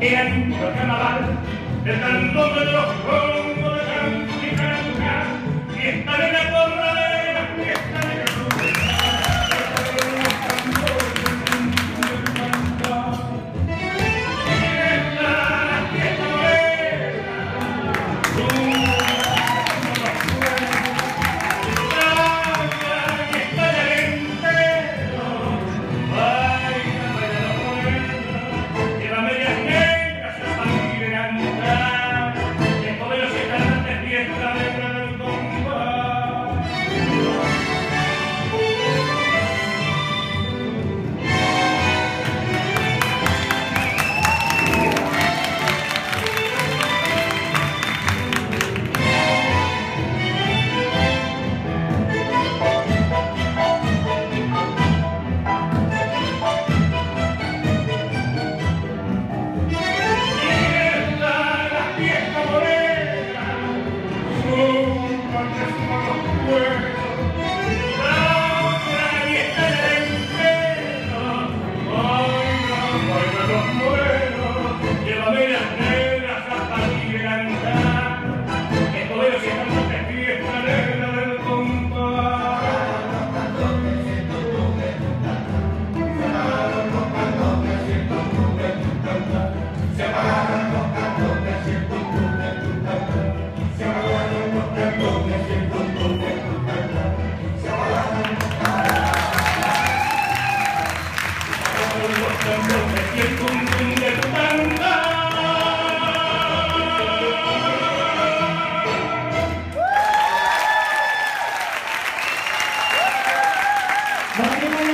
en el carnaval, el cantón de los juegos de San y estaré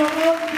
Bravo!